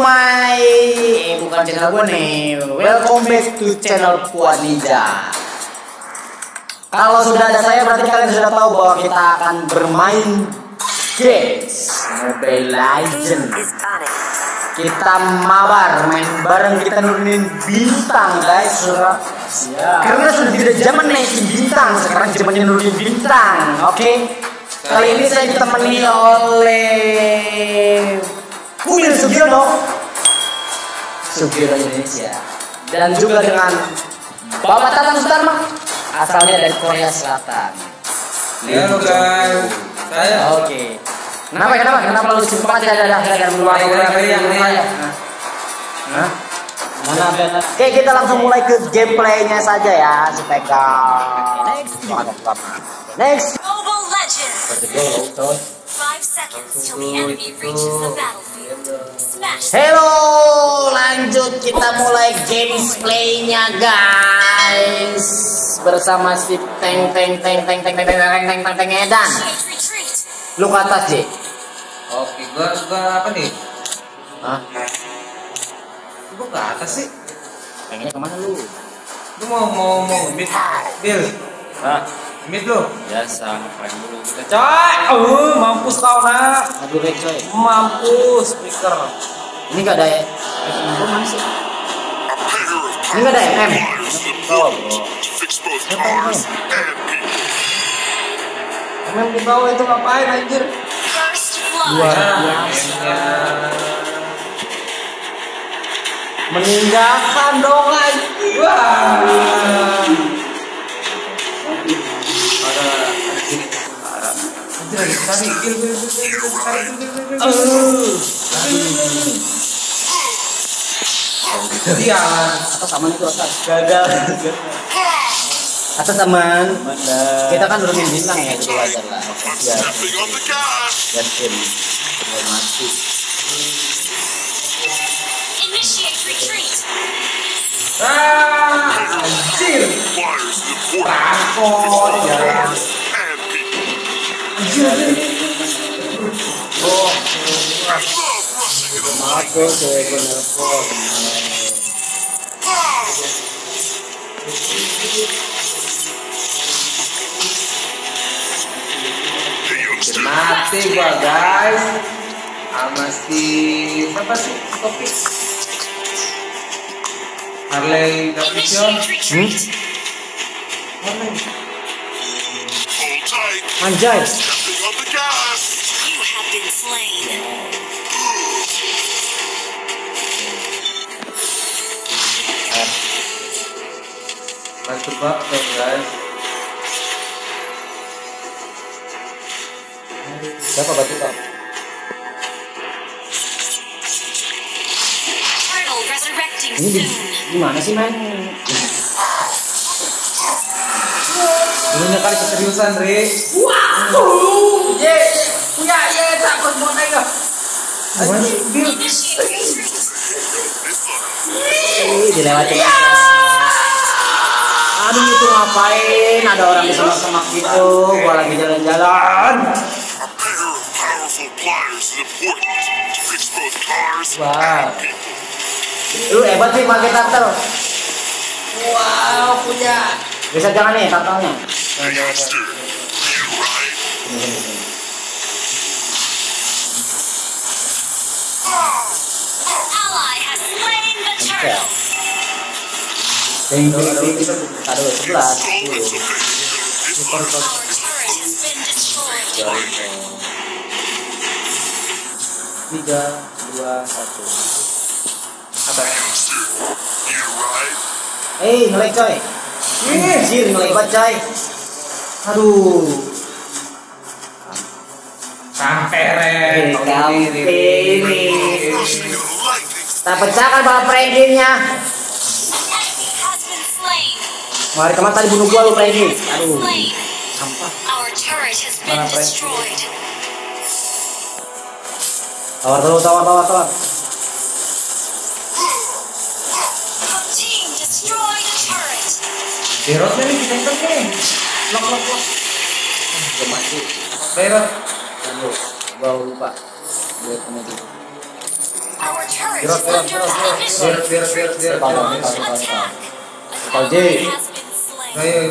my eh bukan channel gue nih. Welcome back to channel Puan Ninja. Kalau sudah ada saya berarti kalian sudah tahu bahwa kita akan bermain games Mobile Legends. Kita mabar main bareng kita nurunin bintang guys. Karena sudah tidak zaman naikin bintang, sekarang zamannya nurunin bintang. Oke. Kali ini saya ditemani oleh Kumil Sugiono Sugiono Indonesia dan juga dengan Bapak Tatang Sutarma asalnya dari Korea Selatan. Halo guys, saya Oke. Kenapa kenapa kenapa lu cepat tidak ada belum ada Yang ini. ya? Hah? Mana? Oke kita langsung mulai ke gameplaynya saja ya supaya Next. Next. Mobile Legends! Five seconds till the enemy reaches the battlefield. Hello, lanjut kita mulai gameplaynya guys bersama si Teng Teng Teng Teng Teng Teng Teng Teng Teng Teng Teng Edan. Lu ke atas J. Oke, gua gua apa nih? Hah? Gua ke atas sih. Pengennya ke mana lu? Lu mau mau mau mid Bill, Hah? mid lu. Biasa ngapain dulu kita Coy, uh, mampus kau nak. Aduh coy. Mampus speaker. Ini gak ada ya? Ini gak ada FM Oh, di bawah itu ngapain anjir? Luar biasa. Nah. Meninggalkan dong anjir. Wah. Anjir, tarik, gil, tadi, gil, tarik, gil, gil, gil. Sialan. Atau sama itu Osas. Gagal. Atau teman. Kita kan nurunin bintang ya itu aja lah. Ya. Dan tim. Otomatis. Ah, anjir. Takut ya. Anjir. Oh. Aku saya gue nelfon. mati gua guys. Sama si siapa sih topik? Harley Davidson. Retreat! Harley. Anjay. That's the back then guys. Siapa batu tak? Ini gimana sih main? Dulunya kali keseriusan, Ri. Wow! Hmm. Ye, punya ye tak mau aja. ini Bill. Dilewati. Yeah! Aduh itu ngapain? Ada orang di semak-semak gitu. Gua lagi jalan-jalan. Wah. Lu hebat sih pakai turtle. Wow, punya. Bisa jangan nih turtle-nya. Ally Ding ding ding. Sebelas. Tiga, dua, satu. Apa? Eh, ngelek coy. Anjir, ngelek banget coy. Aduh. Sampai re. sampai ini. Tak pecahkan bala Franklin-nya. Mari ke mana tadi bunuh gua lu Franklin. Aduh. Slain. Sampah. Mana, destroyed. Tawar tawar tawar tawar tawar. Derotnya nih kita ikat nih. Lock lock. Gua mati. Derot. Aduh, gua lupa. Gua kena gitu. Our turret turret Gerak, is gerak, under gerak, gerak, attack. gerak, gerak, gerak, gerak. Tolong, Launch tolong, tolong. attack. Kalau An J. ally has been slain. Ayo, sini aja langsung Oke.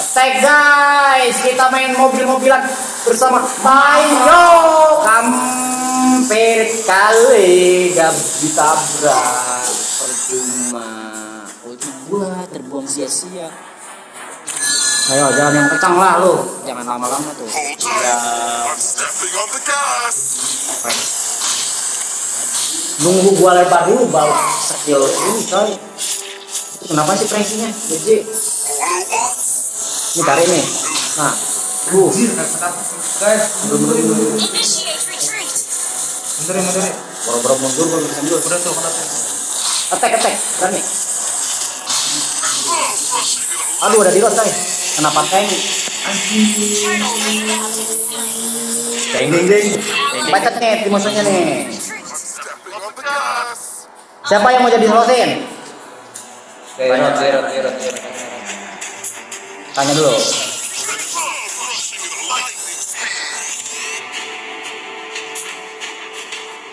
Attack guys, kita main mobil-mobilan bersama Mayo. Hampir kali gak ditabrak. Percuma. Ulti gua terbuang sia-sia. Ayo jangan yang kencang lah lu. Jangan lama-lama tuh. Ya. Nunggu gua lebar dulu baru skill ini coy kenapa sih prankinya? Jadi ini tarik nih. Nah bu. Guys mundur mundur mundur. mundur. Boro-boro mundur kalau bisa mundur udah tuh. Kenapa attack. Attack berani aduh ada di lot guys kenapa tank ding ding ding bacot nih musuhnya nih. Siapa yang mau jadi slotin Zero, zero, zero, zero. Tanya dulu.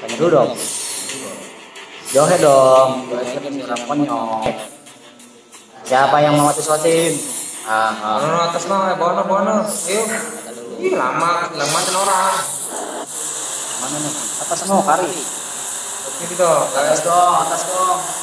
Tanya dulu dong. Johe dong. Johe nyerang konyol. Siapa yang mau mati Rosin? Ah, ah. Bono atas no, eh, bono, bono. Ayo. Ih, lama, lama kan orang. Mana nih? Atas semua kari. Ini dong, guys. dong, atas dong.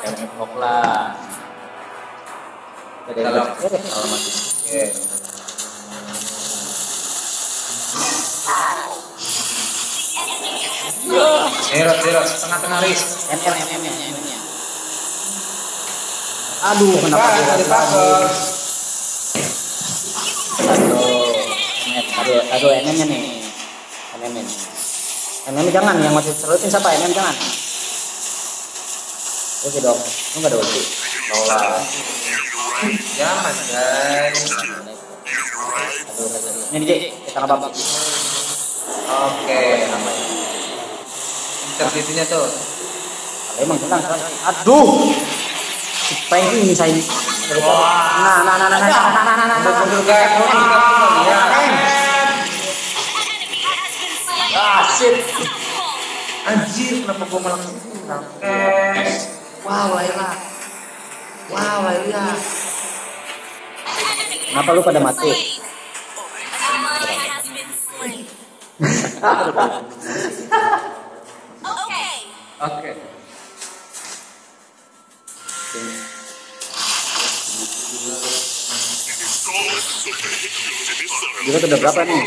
MF Hokla kalau kalau masih oke Zero, zero, tengah-tengah ris. MM, MM, MM, MM. Aduh, kenapa dia ada bagus? Aduh, aduh, MM nih. MM. MM jangan yang masih serutin siapa? MM jangan. Oke dong, lu nggak ada ulti. Nolak. Jangan, guys. Aduh, aduh. Ini J, kita nggak apa Oke. Intersitinya tuh. Kalau emang tenang. Aduh, si Frankie ini saya. Nah, nah, nah, nah, nah, nah, nah, nah, nah, nah, Mundur, nah. mundur, guys. Mundur, mundur. Ya. Enemy has been slain. Ah, shit. Anjir, kenapa gua malah Oke. Wow, Laila. Wow, Laila. Kenapa lu pada mati? Oke. Oke. Jurus ada berapa nih?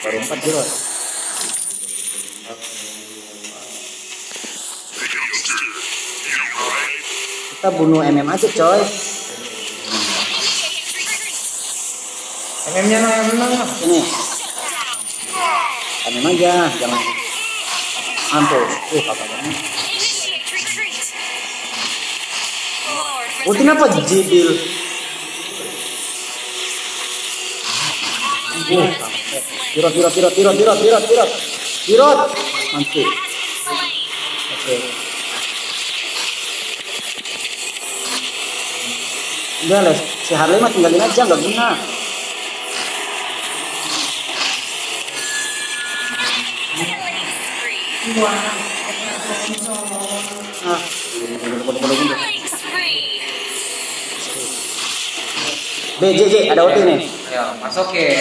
Baru empat jurus. Kita bunuh MM aja, coy. MM-nya no, MM no. Ini. MM aja, jangan. Ampun. Uh, kata banget. Initiate retreat. Lord, Ulti apa jibil? Uh, tirot, tirot, tirot, tirot, tirot, tirot, tirot. Tirot. Mati. has been udah lah, si Harley mah tinggalin aja nggak guna nah BJJ ada OT nih. Ya, masukin.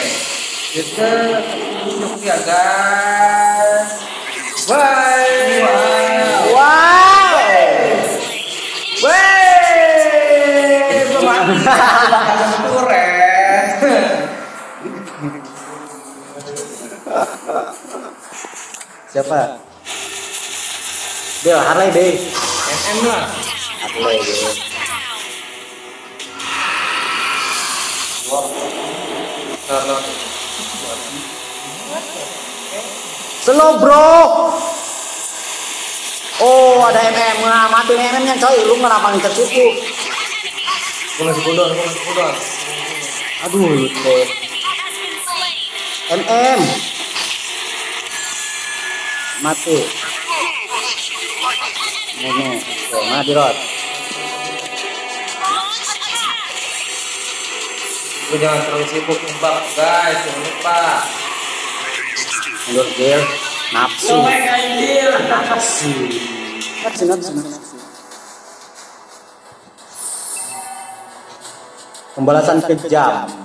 Kita tunjuk dia guys. Wah. Siapa? Bill, Harley B. MM lah. Harley B. Slow bro. Oh ada MM, nah, mati nih MM nya coy, lu kenapa ngincer cucu? Gue masih cooldown, gue masih cooldown. Aduh, lu deh. MM. Mati. Ini. Tuh, mana di rot? Lu jangan terlalu sibuk nembak guys, jangan lupa. Mundur gear. Nafsu. Nafsu. Nafsu, nafsu, nafsu. Pembalasan kejam.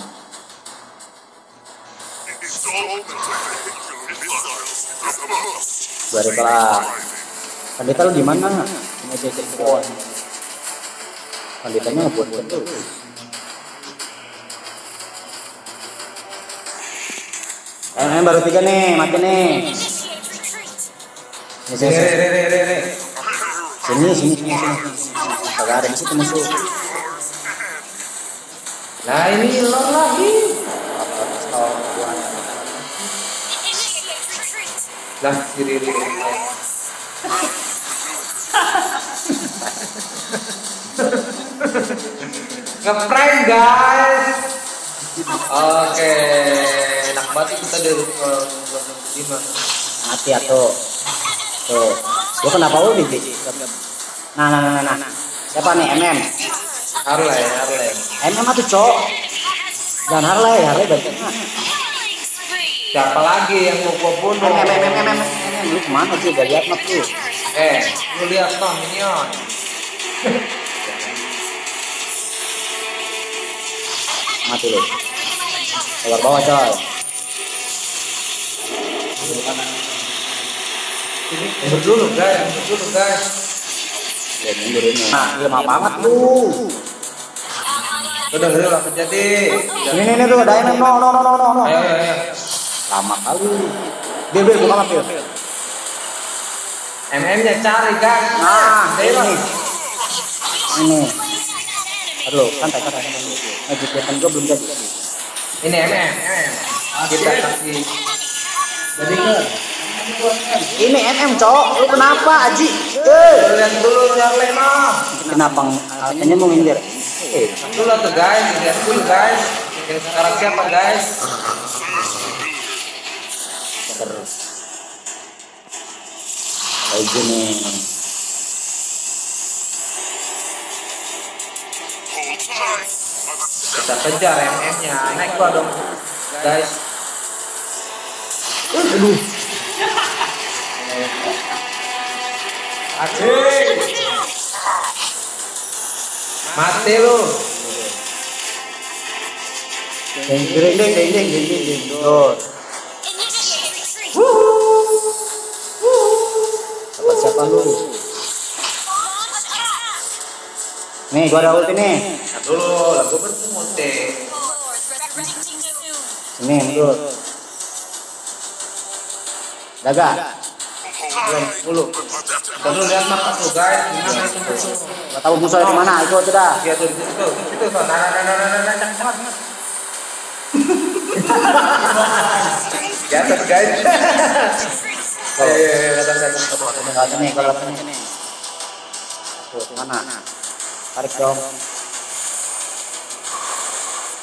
Dari kelas. Pandita lu di mana? Ini aja telepon. Panditanya ngebuat terus. Eh, baru tiga nih, mati nih. Sini, sini, re, re, re. sini, sini, sini, sini. Lah, si Riri. Ngeprank guys. Oke, enak banget kita dari uh, lima. Mati atuh. Tuh. Lu kenapa lu di Nah, nah, nah, nah, nah. Siapa nih? MM. Harley, Harley. MM atuh, Cok. Jangan Harley, Harley banyak. Siapa lagi yang mau gua bunuh? MM, MM, MM, MM. Lu ke mana sih? Gak lihat lu. Eh, lu lihat toh minion. Mati lu. Keluar bawah, coy. Mundur dulu guys, mundur dulu guys. Ya, mundur ini. Nah, iya mah banget lu. Udah ngeri lah terjadi. Ini, ini, tuh, ada MM. No, no, no, no, no. Ayo, ayo, ayo. Lama kali. Dia, dia, buka map, dia. MM-nya cari guys. Nah, ini. Ini. Aduh, santai, santai. Nah, kegiatan gua belum jadi. Ini MM, MM. Kita kasih. Jadi Ini MM, Cok. Lu kenapa, Aji? Eh. lihat dulu Harley mah. Kenapa katanya mau ngindir? Eh, Dulu tuh guys, lihat dulu guys. Sekarang siapa guys? Kayak. Kita kejar MM-nya. Naik gua dong guys. Aduh. Asik. Mati lu. Deng deng deng deng deng Nih, gua ada ulti nih. Dulu lagu berkumut deh. Sini, mundur. Daga. Belum. Kita dulu lihat map tuh guys. Itu? Gak tahu musuhnya di mana. Itu aja dah. Dia tuh di situ, di situ tuh. Nah, nah, nah, nah, nah, nah, nah, cepat. Jatuh guys. Tuh. Ayo, ayo, ayo, datang, datang, datang. Nih, kalau nih. Tuh, mana? Tarik dong.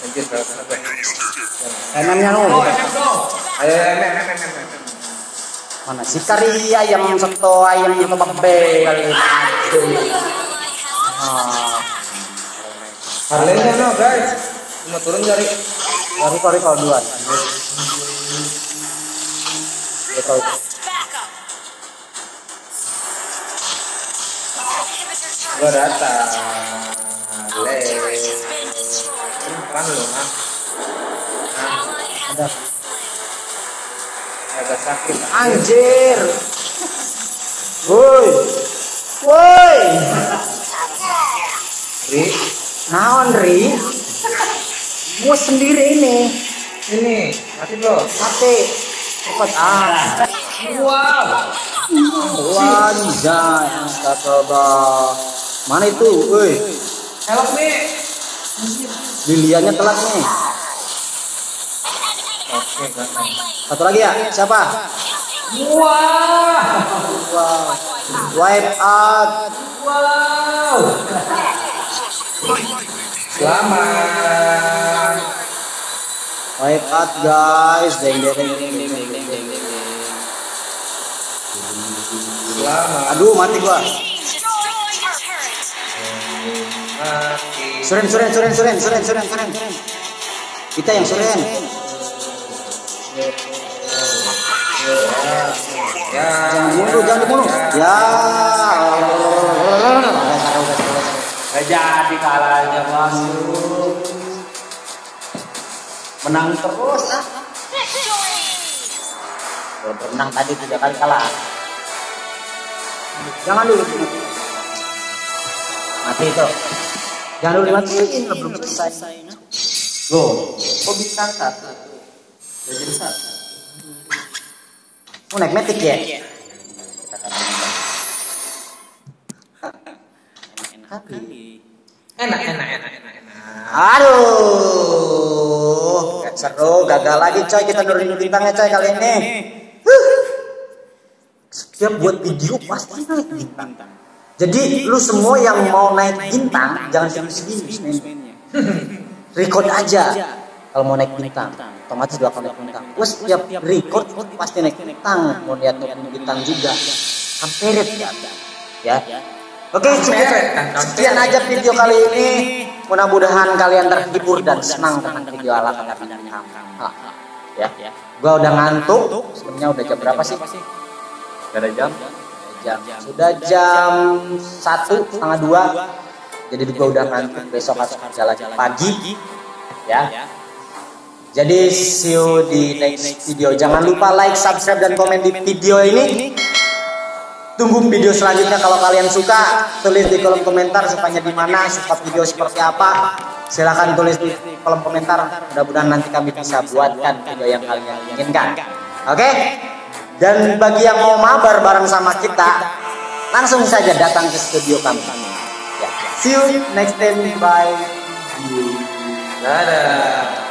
Anjir. MM-nya lu. Ayo. Mana? Si Karia yang seto ayam itu bebel. Ally has Ah, no guys. Cuma turun dari dari kori kalau dua. Request gua datang. Destroyed. Kan lu, ah. Has Ada. been slain. Agak sakit. Anjir. Woi. Woi. Ri, Naon Ri? Gua sendiri ini. ini mati bro. Mati. Cepat ah. Wow. Wanjay. Astagfirullah. Mana itu? Woi. Help me. Liliannya telat nih. Oke. Satu lagi ya? Siapa? Wah. Wipe out. Wow. Selamat. Wipe out guys. Deng deng deng deng deng deng deng deng. deng. Selamat. Aduh mati gua. Suren suren suren suren suren suren suren. Kita yang suren. Ya. Jangan dibunuh, jangan dibunuh. Ya. Jadi kalahnya masuk. Menang terus ah. Menang tadi tiga kali kalah. Jangan dulu. Mati itu. Jangan dulu dimatiin, belum selesai. Loh, kok bintang satu? Jadi satu. Mau naik metik ya? Enak, enak, enak, enak, enak. Aduh, gak seru, gagal lagi coy kita nurunin bintangnya coy kali ini. Setiap buat video pasti naik bintang. Jadi lu semua yang mau naik bintang jangan sedih-sedih. men. Record aja kalau mau naik bintang. Otomatis bakal naik bintang. Terus setiap record pasti naik bintang. Mau lihat naik bintang juga. Hampir ya. Ya. Oke, sekian, sekian aja video kali ini. Mudah-mudahan kalian terhibur dan senang dengan video ala kata bintang. Ah, Ya, gua udah ngantuk. Sebenarnya udah jam berapa sih? Gak ada jam? Jam. Sudah jam satu setengah dua. Jadi gua udah ngantuk besok harus kerja lagi pagi. ya. Jadi see you di next video. jangan lupa like subscribe dan komen di video ini. tunggu video selanjutnya kalau kalian suka. Tulis di kolom komentar sukanya di mana suka video seperti apa. silahkan tulis di kolom komentar. mudah-mudahan nanti kami bisa buatkan video yang kalian inginkan. Oke dan bagi yang mau mabar bareng sama kita, langsung saja datang ke studio kami. Ya. See you next time. Bye. Dadah.